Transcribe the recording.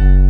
you